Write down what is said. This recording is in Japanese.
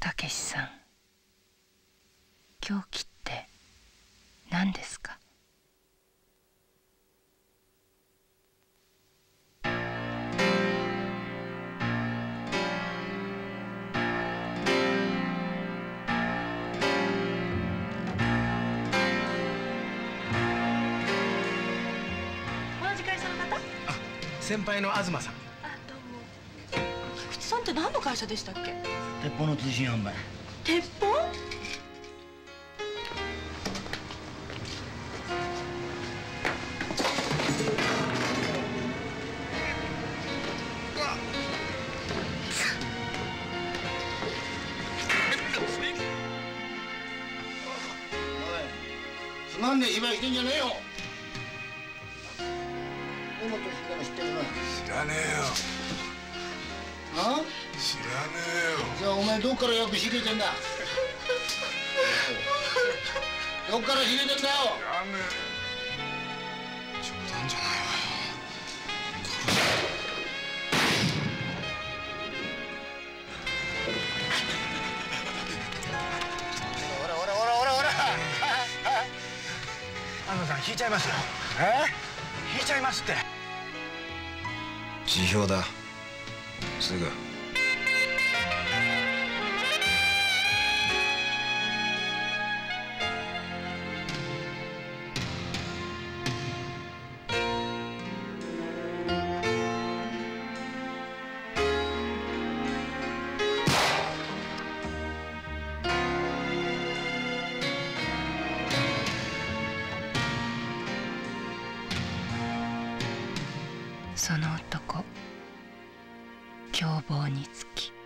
たけしさん。狂気って何ですか？同じ会社の方？先輩の東さんって何の会社でしたっけ？鉄砲の通信販売。鉄砲？つまんねえ芝居してんじゃねえよ。根本知ってるな知らねえ知らねえよ。じゃあお前どっから役仕入れてんだ？どっから仕入れてんだよ？知らねえ冗談じゃないわよ。ほらほらほらほらほら東さん引いちゃいますよ。え？引いちゃいますって。辞表だ。すぐその男凶暴につき。